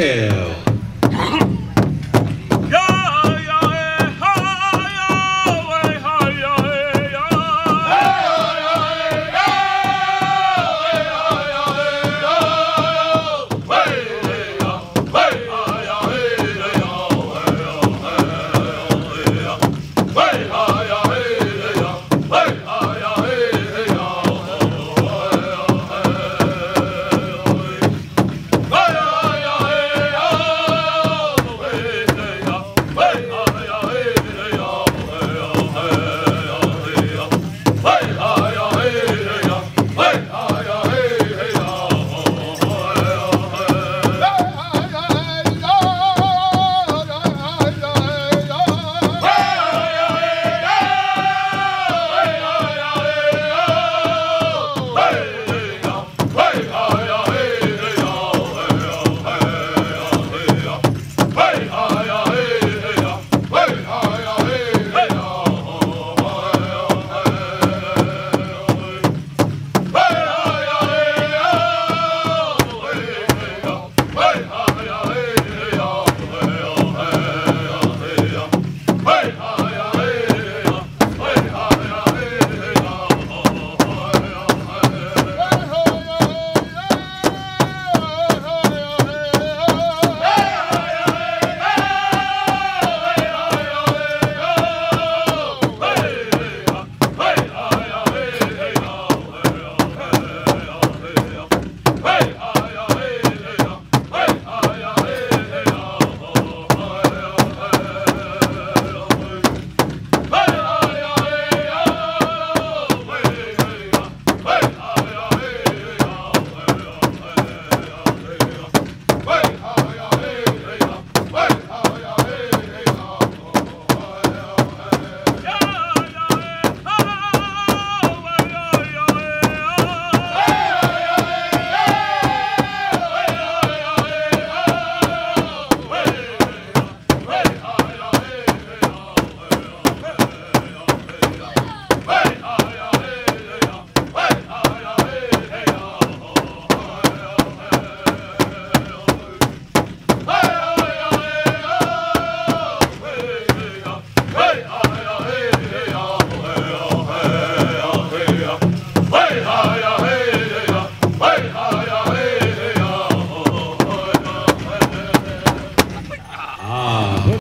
Hell.